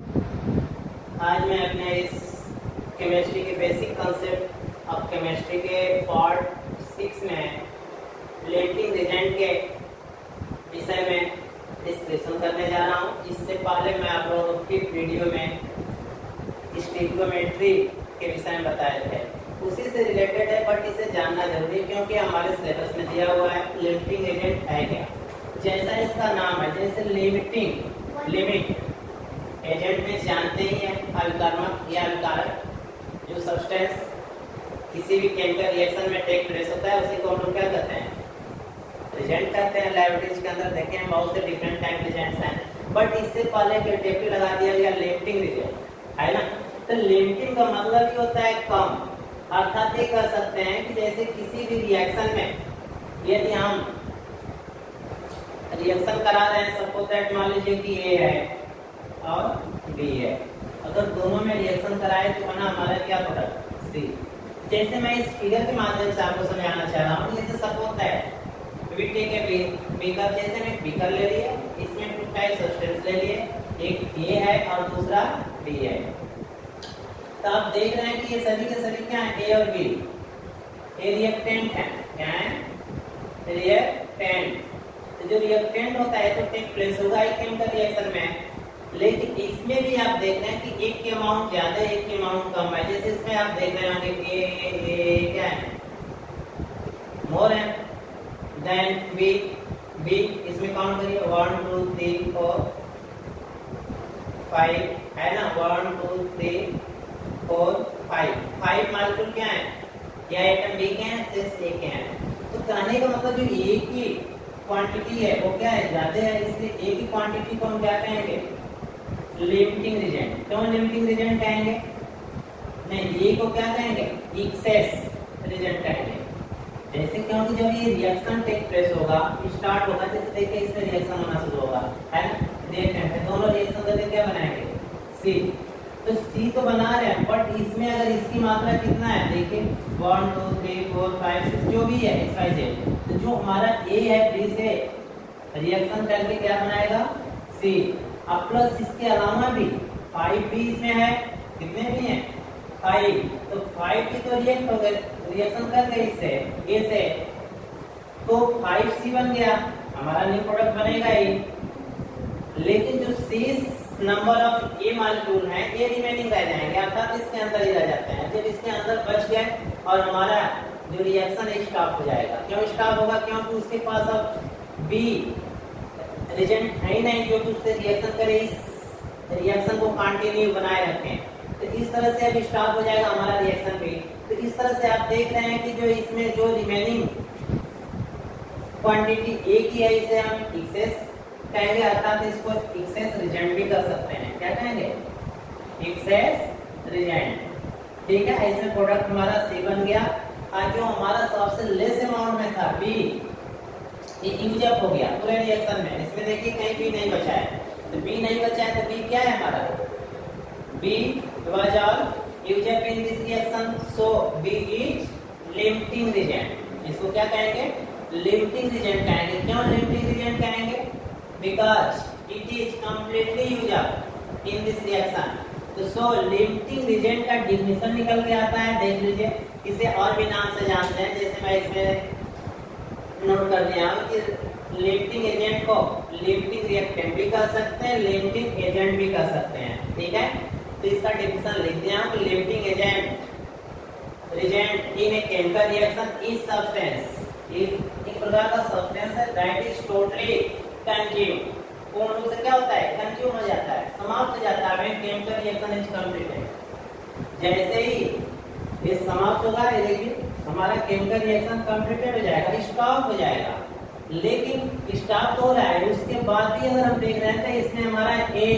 आज मैं अपने इस केमिस्ट्री के बेसिक कंसेप्ट अब केमिस्ट्री के पार्ट सिक्स में लेटिंग रिजेंट के विषय में डिस्कशन करने जा रहा हूँ। इससे पहले मैं आप लोगों की वीडियो में स्टिकोमेट्री के विषय में बताए थे। उसी से रिलेटेड है बट इसे जानना ज़रूरी क्योंकि हमारे सिलेबस में दिया हुआ है लिमिटिंग एजेंट है क्या? जैसा इसका नाम है, जैसे लिमिटिंग लिमिट एजेंट में जानते ही है अविकर्मक या अविकारक, जो सब्सटेंस किसी भी केमिकल रिएक्शन में टेक प्लेस होता है, उसी को हम लोग क्या कहते हैं? रिजेंट कहते हैं लैबोरेटरीज के अंदर देखे हैं, बहुत से डिफरेंट टाइप रिजेंट्स हैं। बट इससे पहले कैटेगरी लगा दिया गया लिमिटिंग रिजेंट है ना? तो लिमिटिंग का मतलब ही होता है कम। अर्थात ये कह सकते हैं कि जैसे किसी भी रिएक्शन में, यदि हम रिएक्शन करा रहे हैं सपोज़ दैट मान लीजिए कि ए है और बी है। अगर दोनों में रिएक्शन कराए तो बना हमारा क्या प्रोडक्ट सी जैसे मैं इस फिगर के माध्यम से आपको समझाना चाह रहा हूँ, जैसे suppose that we take a beaker जैसे मैं बीकर ले लिए इसमें टू टाइप सब्सटेंस ले लिए, एक ए है और दूसरा बी है। तो आप देख रहे हैं कि ये सभी के सभी क्या है ए और बी ए रिएक्टेंट है, क्या है? रिएक्टेंट तो जो रिएक्टेंट होता है तो टेक प्लेस होगा एक केमिकल रिएक्शन में। लेकिन इसमें भी आप देख रहे हैं कि एक के अमाउंट ज़्यादा एक के अमाउंट कम है। जैसे इसमें आप देख रहे होंगे ए, ए क्या है? मोर है देन बी बी इसमें काउंट करिए। One two three four five है ना? One two three four five five molecule क्या है? या आइटम बी के हैं सिर्फ़ ए के हैं। तो कहने का मतलब जो ए की क्वांटिटी है वो क्या है? ज़्यादा है इसलिए ए की क्वांटिटी को हम क्या कहेंगे? लिमिटिंग रिजेंट क्यों लिमिटिंग रिजेंट कहेंगे नहीं ए को क्या कहेंगे? एक्सेस रिजेंट कहेंगे जैसे क्योंकि जब ये रिएक्शन टेक प्लेस होगा स्टार्ट होगा, जैसे देखिए इसमें रिएक्शन होना शुरू होगा, है ना? रिएक्टेंट है दोनों रिएक्शन करके क्या बनाएँगे? सी तो सी तो बना रहे हैं बट इसमें अगर इसकी मात्रा कितना है, देखिए one two three four five six जो भी है एक्स वाई जेड तो जो हमारा ए है बी से रिएक्शन करके क्या बनाएगा? सी अब प्लस इसके अलावा भी फाइव भी इसमें है, कितने भी हैं? फाइव तो फाइव की तो रिएक्ट हो गए रिएक्शन कर गए इससे ए से। तो फाइव सी बन गया, हमारा न्यू प्रोडक्ट बनेगा ही लेकिन जो शेष नंबर ऑफ़ ए मालिक्यूल है ये रिमेनिंग रह जाएँगे, अर्थात इसके अंदर ही रह जाते हैं। जब इसके अंदर बच गए और हमारा जो रिएक्शन है स्टॉप हो जाएगा। क्यों स्टॉप होगा? क्योंकि उसके पास अब बी रिजेंट है ही नहीं जो कि उससे रिएक्शन करे इस रिएक्शन को कंटिन्यू बनाए रखें। तो इस तरह से अब स्टॉप हो जाएगा हमारा रिएक्शन भी। तो इस तरह से आप देख रहे हैं कि जो इसमें जो रिमेनिंग क्वांटिटी ए की है, इसे हम एक्सेस कहेंगे, अर्थात इसको एक्सेस रिजेंट भी कर सकते हैं। क्या कहेंगे? एक्सेस रिजेंट ठीक है, इसमें प्रोडक्ट हमारा सी बन गया। और जो हमारा सबसे लेस अमाउंट में था बी यूज़ अप हो गया पूरे रिएक्शन में इसमें देखिए कहीं बी नहीं बचा है तो बी नहीं बचा है तो बी क्या है हमारा B was all used up in this reaction so b is limiting reagent इसको क्या कहेंगे limiting reagent कहेंगे क्यों limiting reagent कहेंगे because it is completely used up in this reaction तो सो लिमिटिंग रिजेंट का डिफिनेशन निकल के आता है देख लीजिए इसे और भी नाम से जानते हैं जैसे मैं इसमें नोट कर हूँ कि लिमिटिंग एजेंट को लिमिटिंग रिएक्टेंट भी कर सकते हैं लिमिटिंग एजेंट भी कर सकते हैं, ठीक है? तो इसका डिफिनेशन लिख दिया हूँ कि limiting agent reagent in a chemical reaction is substance एक प्रकार का सब्सटेंस है दैट इज़ टोटली कंज्यूम पूर्ण रूप से क्या होता है? कंज्यूम हो जाता है, समाप्त हो जाता है केमिकल रिएक्शन इज़ कंप्लीटेड जैसे ही ये समाप्त होगा, ये देखिए। हमारा केमिकल रिएक्शन कंप्लीटेड हो जाएगा स्टॉप हो जाएगा। लेकिन स्टॉप तो हो रहा है, उसके बाद भी अगर हम देख रहे हैं तो इसमें हमारा A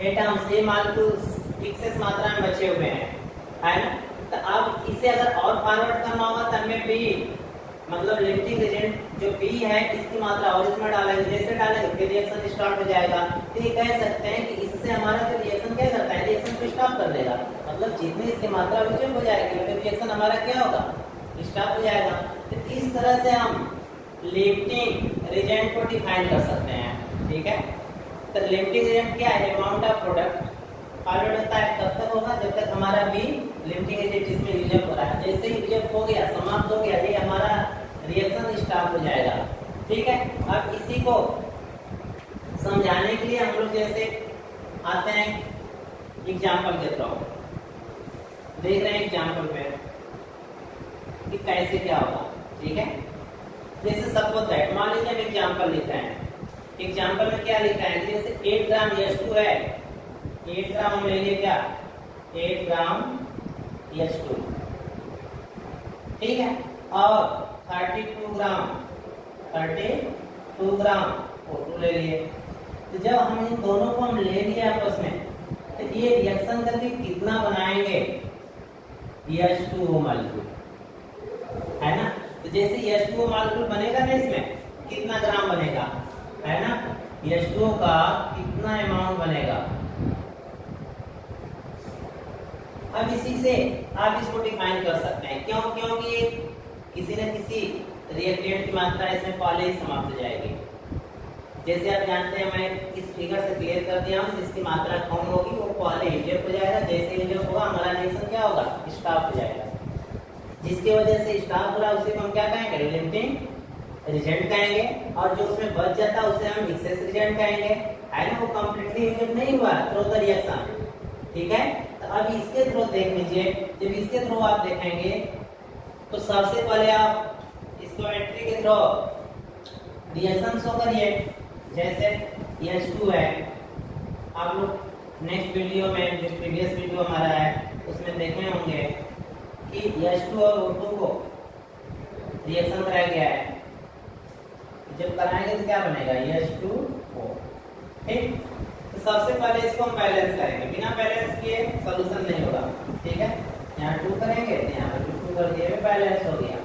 atoms A molecules excess मात्रा में बचे हुए हैं, है ना? तो अब इसे अगर और फॉरवर्ड करना होगा, तब में बी मतलब लिमिटिंग एजेंट जो बी है, इसकी मात्रा और इसमें डालेंगे, जैसे डालेंगे रिएक्शन स्टार्ट हो जाएगा। तो ये कह सकते हैं कि इससे हमारा जो रिएक्शन क्या करता है? रिएक्शन को स्टॉप कर देगा। मतलब जितनी इसकी मात्रा विचलित हो जाएगी फिर रिएक्शन हमारा क्या होगा? स्टॉप हो जाएगा। तो इस तरह से हम लिमिटिंग रिजेंट को डिफाइन कर सकते हैं। ठीक है? तो लिमिटिंग रिजेंट क्या है? अमाउंट ऑफ़ प्रोडक्ट फॉरवर्ड होता है तब तक होगा जब तक हमारा बी लिमिटिंग एजेंट इसमें यूजअप हो रहा है। जैसे ही यूजअप हो गया, समाप्त हो गया, ये हमारा रिएक्शन स्टॉप हो जाएगा। ठीक है? अब इसी को समझाने के लिए हम लोग जैसे आते हैं एग्ज़ाम्पल के थ्रू देख रहे हैं एग्ज़ाम्पल पे कि कैसे क्या होगा, ठीक है? जैसे सबको दैट मान लीजिए हम एग्ज़ाम्पल लिख रहे हैं। एग्ज़ाम्पल में क्या लिखा है? जैसे 8 ग्राम एच टू है। 8 ग्राम हम ले लिए क्या? 8 ग्राम एच टू ठीक है? और 32 ग्राम 32 ग्राम O2 ले लिए। तो जब हम इन दोनों को हम ले लिए आपस में तो ये रिएक्शन करके कितना बनाएँगे? एच टू ओ मालिक्यूल है ना? तो जैसे एच टू मालिक्यूल बनेगा ना इसमें, कितना ग्राम बनेगा? है ना? एच टू का कितना अमाउंट बनेगा? अब इसी से आप इसको डिफाइन कर सकते हैं। क्यों? क्योंकि किसी न किसी रिएक्टेंट की मात्रा इसमें पहले ही समाप्त हो जाएगी। जैसे आप जानते हैं, मैं इस फिगर से क्लियर कर दिया हूँ, जिसकी मात्रा कम होगी, वो पहले इंजेक्ट हो जाएगा, जैसे इंजेक्ट होगा, हमारा रिएक्शन क्या होगा? स्टॉप हो जाएगा। जिसकी वजह से स्टाफ पूरा उसे हम क्या कहेंगे? लिमिटिंग रिज़ल्ट कहेंगे, और जो उसमें बच जाता है, उसे हम एक्सेस रिज़ल्ट कहेंगे। है ना, वो कंप्लीटली यूज़ नहीं हुआ थ्रू द रिएक्शन ठीक है? तो अब इसके थ्रू देख लीजिए। जब इसके थ्रू आप देखेंगे तो सबसे पहले आप इसको एंट्री के थ्रू रिएक्शन शो करिए। जैसे एच टू है, आप लोग नेक्स्ट वीडियो में, जो प्रीवियस वीडियो हमारा है, उसमें देखे होंगे कि एच टू और O2 को रिएक्शन कराया गया है। जब कराएँगे तो क्या बनेगा? एच टू ओ ठीक? तो सबसे पहले इसको हम बैलेंस करेंगे। बिना बैलेंस किए सोल्यूशन नहीं होगा। ठीक है? यहाँ टू करेंगे तो यहाँ पर टू कर दिए बैलेंस हो गया।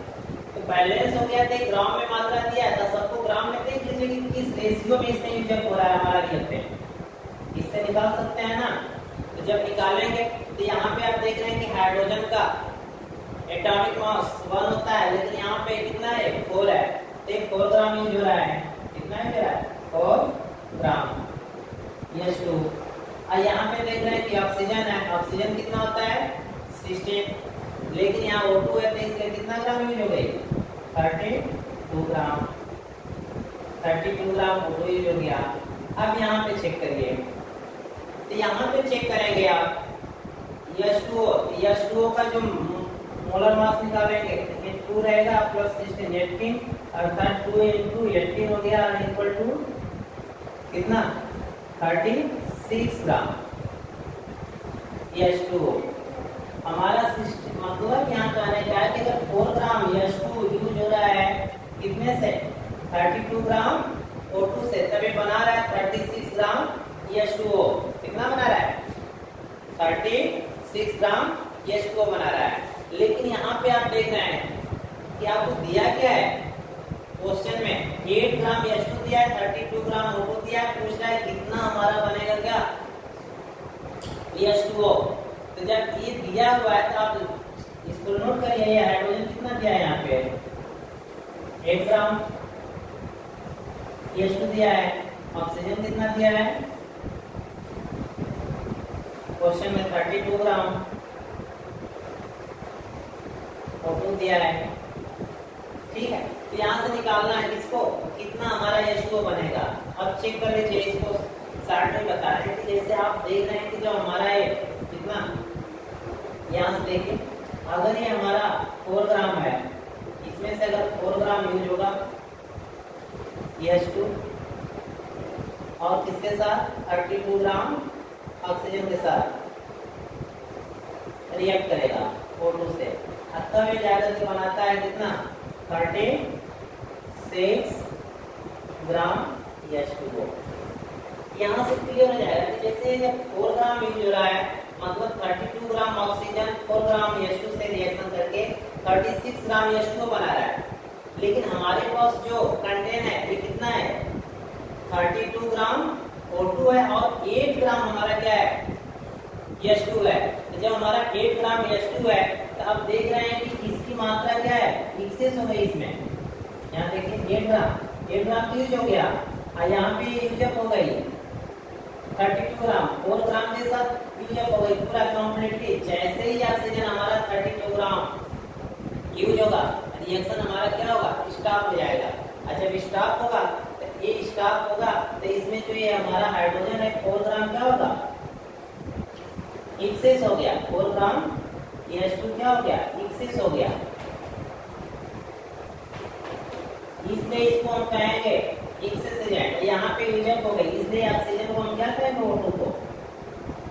तो बैलेंस हो गया तो ग्राम में मात्रा दिया था, सबको ग्राम में देख लीजिए कि किस रेशियो में इसमें यूज़ हो रहा है हमारा रियल रिएक्टेंट इससे निकाल सकते हैं ना? तो जब निकालेंगे तो यहाँ पे आप देख रहे हैं कि हाइड्रोजन का एटॉमिक मास वन होता है, लेकिन यहाँ पे कितना है? फोर है। तो फोर ग्राम यूज़ हो रहा है। कितना हो है फोर ग्राम। यस टू और यहाँ पे देख रहे हैं कि ऑक्सीजन है। ऑक्सीजन कितना होता है? सिक्सटीन लेकिन यहाँ ओ टू है तो इसलिए कितना ग्राम यूज़ हो गई? Thirty two gram. Thirty two gram O two use हो गया। अब यहाँ पे चेक करिए। तो यहाँ पे चेक करेंगे आप। यस टू यस टू का जो मोलर मास निकालेंगे, ये टू रहेगा प्लस सिक्सटीन एटीन अर्थात टू इंटू एटीन हो गया इक्वल टू कितना? Thirty six gram. H two हमारा सिस्टम मतलब यहाँ कहने का है कि अगर four gram H two use हो रहा है, कितने से? Thirty two gram O two से। तभी बना रहा है thirty six gram H two कितना बना रहा है? Thirty six gram H two बना रहा है। लेकिन यहाँ पे आप देख रहे हैं कि आपको दिया क्या है? क्वेश्चन में 8 ग्राम एच टू दिया है 32 ग्राम ओ दिया है। पूछ रहा है, कितना हमारा बनेगा क्या? एच टू तो जब ये दिया हुआ है तो आप इसको नोट करिए, ये हाइड्रोजन कितना दिया है यहाँ पे? 8 ग्राम एच टू दिया है। ऑक्सीजन कितना दिया है? क्वेश्चन में 32 ग्राम फ़ोटो दिया है। ठीक है तो यहाँ से निकालना है किसको कितना हमारा यश को बनेगा। अब चेक कर लीजिए, इसको साइड में बता रहे हैं कि जैसे आप देख रहे हैं कि जो हमारा ये कितना यहाँ से देखिए अगर ये हमारा फोर ग्राम है, इसमें से अगर फोर ग्राम यूज़ होगा यश टू और किसके साथ? थर्टी टू ग्राम ऑक्सीजन के साथ। रिएक्ट करेगा फ़ोटो से। तब ये जाकर के बनाता है कितना? Thirty six gram H two O यहाँ से क्लियर हो जाएगा कि जैसे जब फोर ग्राम यूज़ हो रहा है मतलब thirty two gram oxygen four gram H two से रिएक्शन करके thirty six gram H two बना रहा है। लेकिन हमारे पास जो कंटेन है, ये कितना है? Thirty two gram O two है और एट ग्राम हमारा क्या है? एच टू है। तो जब हमारा एट ग्राम एच टू है तो अब देख रहे हैं कि इसकी मात्रा क्या है? एक्सेस हो गई इसमें। यहाँ देखिए एट ग्राम। एट ग्राम तो यूज़ हो गया। और यहाँ पे यूजअप हो गई। Thirty two gram four gram के साथ यूज़ हो गई पूरा कंप्लीटली जैसे ही ऑक्सीजन हमारा 32 ग्राम यूज़ होगा रिएक्शन हमारा क्या होगा? स्टॉप हो जाएगा। अच्छा जब स्टॉप होगा तो ये स्टॉप होगा तो इसमें जो ये हमारा हाइड्रोजन है 4 ग्राम क्या होगा? एक्सेस हो गया। 4 ग्राम H2 क्या हो गया? एक्सेस हो गया। इसलिए इसको हम कहेंगे एक्सेस एजेंट यहाँ पे यूजअप हो गई। इसलिए ऑक्सीजन को हम क्या कहेंगे O2 को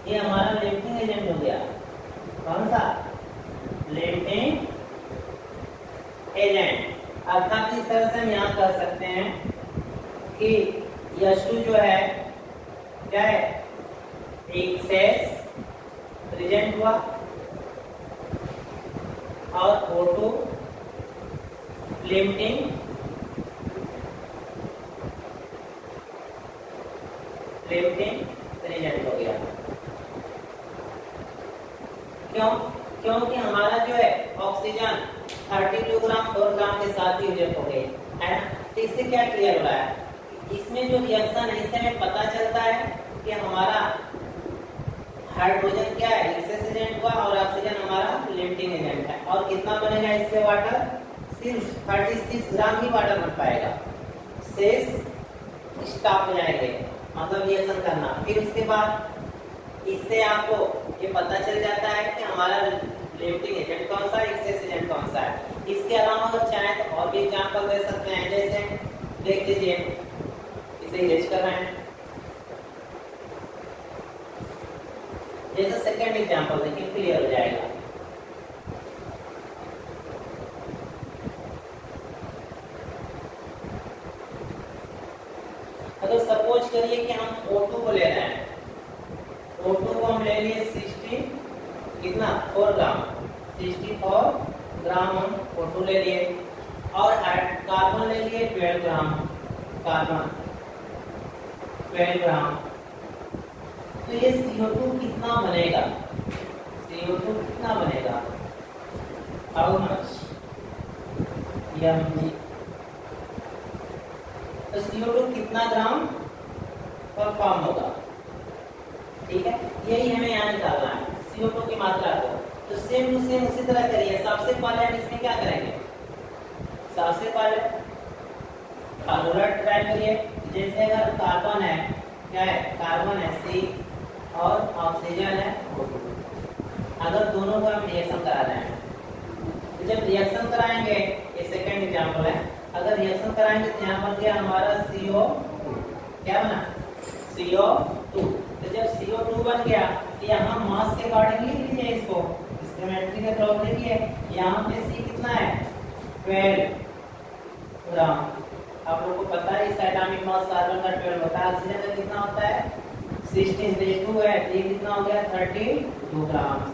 ये हमारा लिफ्टिंग एजेंट हो गया। कौन सा? Limiting agent. अर्थात इस तरह से हम यहाँ कर सकते हैं कि H2 जो है, क्या है? एक्सेस प्रेजेंट हुआ और O2 लिफ्टिंग लिफ्टिंग रिज़ल्ट हो गया क्यों क्योंकि हमारा जो है ऑक्सीजन 32 ग्राम 4 ग्राम के साथ ही रिजेक्ट हो गई है ना तो इससे क्या क्लियर हो रहा है इसमें जो रिएक्शन है इससे हमें पता चलता है कि हमारा हाइड्रोजन क्या है एक्सेस एजेंट हुआ और ऑक्सीजन हमारा लिफ्टिंग एजेंट है और कितना बनेगा इससे वाटर सिर्फ़ 36 ग्राम ही वाटर बन पाएगा। शेष स्टॉप हो जाएँगे मतलब रिएक्शन करना। फिर उसके बाद, इससे आपको ये पता चल जाता है कि हमारा लिफ्टिंग एजेंट कौन सा है एक्सेस एजेंट कौन सा है। इसके अलावा अगर चाहे तो और भी एग्ज़ाम्पल दे सकते हैं। जैसे, देख लीजिए, इसे इरेज कर रहे हैं जैसे सेकेंड एग्ज़ाम्पल देखिए क्लियर हो जाएगा। अगर सपोज़ करिए कि हम O2 को ले रहे हैं। O2 को हम ले लिए 60 कितना? 4 ग्राम 64 ग्राम हम O2 ले लिए। और कार्बन ले लिए 12 ग्राम कार्बन 12 ग्राम तो ये CO2 कितना बनेगा? CO2 कितना बनेगा? हाउ मच mg तो CO2 कितना ग्राम पर फॉर्म होगा? ठीक है? यही हमें यहाँ निकालना है, सीओ CO2 की मात्रा को। तो सेम टू सेम उसी तरह करिए। सबसे पहले हम इसमें क्या करेंगे? सबसे पहले ट्राई करिए। जैसे अगर कार्बन है, क्या है? कार्बन है सी और ऑक्सीजन है। अगर दोनों को हम रिएक्शन करा रहे हैं। तो जब रिएक्शन कराएँगे, ये सेकंड एग्जांपल है। अगर रिएक्शन कराएँगे तो यहाँ पर क्या हमारा CO क्या बना? CO2 तो जब CO2 बन गया तो यहाँ मास के अकॉर्डिंग लिख लीजिए इसको। स्केमेट्री के थ्रू लिखिए यहाँ पे C कितना है? 12 ग्राम आप लोग को पता है, इस एटॉमिक मास कार्बन का 12 होता है। ऑक्सीजन का कितना होता है? 16 2 है। ये कितना हो गया? 32 ग्राम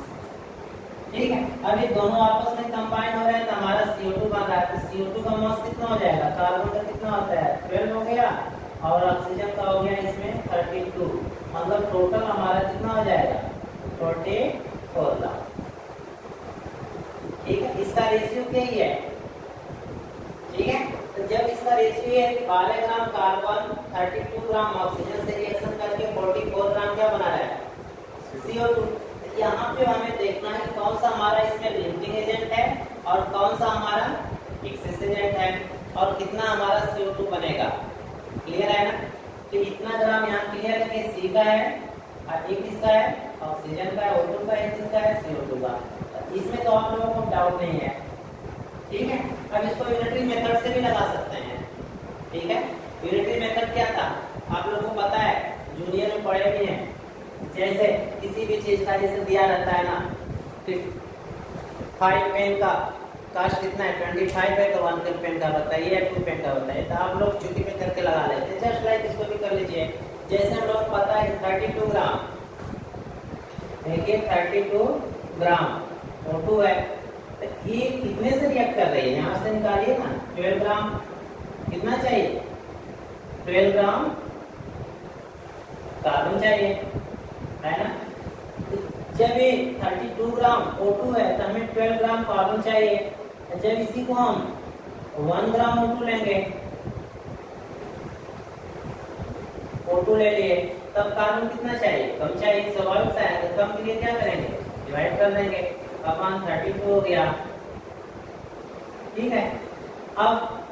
ठीक है? ये दोनों आपस में कंबाइन हो रहे हैं तो हमारा CO2 बन रहा है तो CO2 का मास कितना हो जाएगा? कार्बन का कितना होता है? 12 हो गया और ऑक्सीजन का हो गया इसमें 32 मतलब टोटल हमारा कितना हो जाएगा? 44 ग्राम ठीक है? इसका रेशियो क्या ही है? ठीक है? तो जब इसका रेशियो है बारह ग्राम कार्बन 32 ग्राम ऑक्सीजन से रिएक्शन करके 44 ग्राम क्या बना रहा है? CO2 यहाँ पे हमें देखना है कौन सा हमारा इसमें लिफ्टिंग एजेंट है और कौन सा हमारा एक्सेस एजेंट है और कितना हमारा CO2 बनेगा। क्लियर है ना? तो इतना ग्राम यहाँ क्लियर है कि सी का है, और एक इसका है? ऑक्सीजन का है O2 का एक इसका है? CO2 का। इसमें तो आप लोगों को डाउट नहीं है। ठीक है? अब इसको यूनिटरी मेथड से भी लगा सकते हैं। ठीक है? यूनिटरी मेथड क्या था? आप लोगों को पता है जूनियर में पढ़े भी हैं। जैसे किसी भी चीज़ का जैसे दिया रहता है ना फाइव पेन का कास्ट कितना है? ट्वेंटी फाइव है तो वन पेन का बताइए टू पेन का बताइए तो आप लोग चुकी पे करके लगा लेते हैं। जस्ट लाइक इसको भी कर लीजिए। जैसे हम लोग पता है थर्टी टू ग्राम। देखिए थर्टी टू ग्राम। और टू है। तो ये कितने से रिएक्ट कर रही है? यहाँ से निकालिए ना। Twelve gram. कितना चाहिए? Twelve gram. कार्बन चाहिए। है ना? जब ये 32 ग्राम O2 है तो हमें 12 ग्राम कार्बन चाहिए। जब इसी को हम 1 ग्राम O2 लेंगे O2 ले लिए, तब कार्बन कितना चाहिए? कम चाहिए स्वाभाविक सा है कम के लिए क्या करेंगे? डिवाइड कर देंगे। थर्टी टू हो गया। ठीक है? अब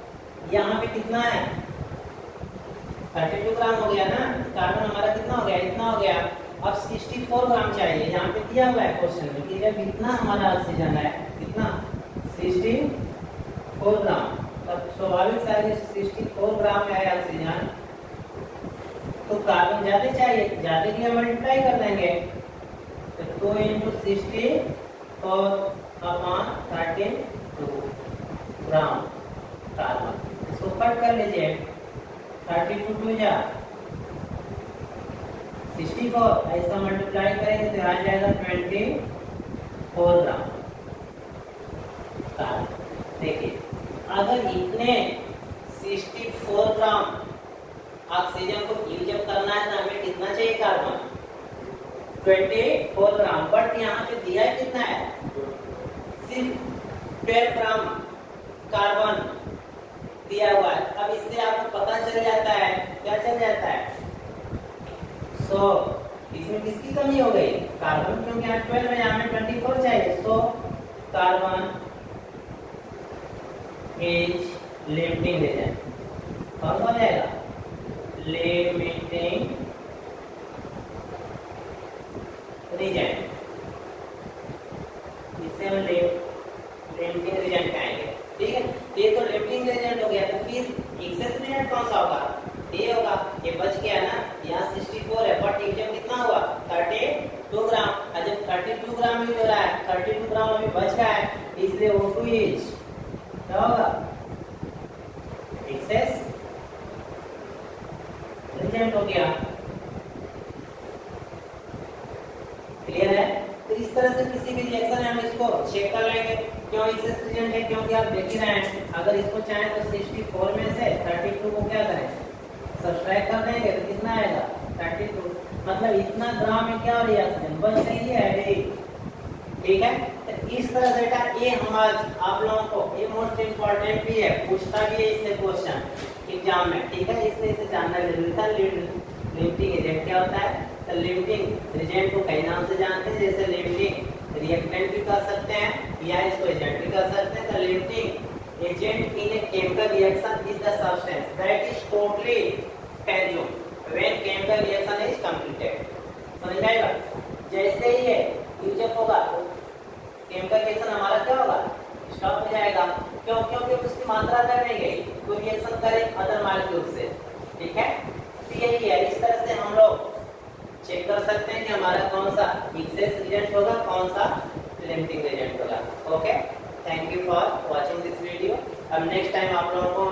यहाँ पे कितना है? थर्टी टू ग्राम हो गया ना? कार्बन हमारा कितना हो गया? इतना हो गया। अब 64 ग्राम चाहिए, यहाँ पे दिया हुआ है क्वेश्चन में कि जब इतना हमारा ऑक्सीजन है कितना 64 ग्राम। तब स्वाभाविक सारी 64 ग्राम है ऑक्सीजन तो कार्बन ज़्यादा चाहिए, ज़्यादा के मल्टीप्लाई कर देंगे तो टू इंटू सिक्सटी और upon thirteen two gram carbon इसको कट कर लीजिए थर्टी टू टू जा। सिक्सटी फोर इसका मल्टीप्लाई करेंगे तो आ जाएगा ट्वेंटी फोर ग्राम। देखिए, अगर इतने सिक्सटी फोर ग्राम ऑक्सीजन को यूज़ करना है तो हमें कितना चाहिए carbon twenty four gram. But यहाँ पे दिया है कितना है? सिर्फ़ ट्वेल्व ग्राम कार्बन दिया हुआ है। अब इससे आपको पता चल जाता है, क्या चल जाता है? सो इसमें किसकी कमी हो गई? कार्बन क्योंकि यहाँ ट्वेल्व है यहाँ ट्वेंटी फोर चाहिए। So carbon is limiting reagent कौन हो जाएगा? लिमिटिंग रीजन इससे हम लिमिटिंग रीजन कहेंगे। ठीक है? ये तो लिमिटिंग रीजन हो गया। तो फिर एक्सेस रीजन कौन सा होगा? ये होगा। ये बच गया ना यहाँ 64 है बट जब कितना हुआ 32 ग्राम और जब 32 ग्राम यूज़ हो रहा है 32 ग्राम अभी बच है, इसलिए O2 इज़ क्या होगा? एक्सेस रिजेंट हो गया। क्लियर है? तो इस तरह से किसी भी रिएक्शन में हम इसको चेक कर लेंगे, क्यों एक्सेस रिजेंट है क्योंकि आप देख ही रहे हैं। अगर इसको चाहे तो 64 में से 32 को क्या करें? सब्सट्रैक्ट कर देंगे तो कितना आएगा? 32 मतलब इतना ग्राम में क्या रिएक्शन बच रही है ठीक है? तो इस तरह बेटा, ये हमारा, आप लोगों को ये मोस्ट इम्पोर्टेंट भी है, पूछता भी है इससे क्वेश्चन एग्ज़ाम में, ठीक है? इसलिए इसे जानना ज़रूरी था लिमिटिंग एजेंट क्या होता है? तो लिमिटिंग एजेंट को कई नाम से जानते हैं, जैसे लिमिटिंग रिएक्टेंट भी कर सकते हैं, या इसको एजेंट भी कर सकते हैं तो limiting agent in a chemical reaction is the substance that is totally consumed when chemical reaction is completed. समझ आएगा जैसे ही ये यूजअप होगा केमिकल रिएक्शन हमारा क्या होगा? स्टॉप हो जाएगा। क्यों? क्योंकि उसकी मात्रा तक नहीं गई कोई रिएक्शन करे अदर मालिक्यूल से। ठीक है? तो यही है। इस तरह से हम लोग चेक कर सकते हैं कि हमारा कौन सा एक्सेस रिएजेंट होगा, कौन सा लिमिटिंग रिएजेंट होगा। Okay thank you for watching this video अब नेक्स्ट टाइम आप लोगों को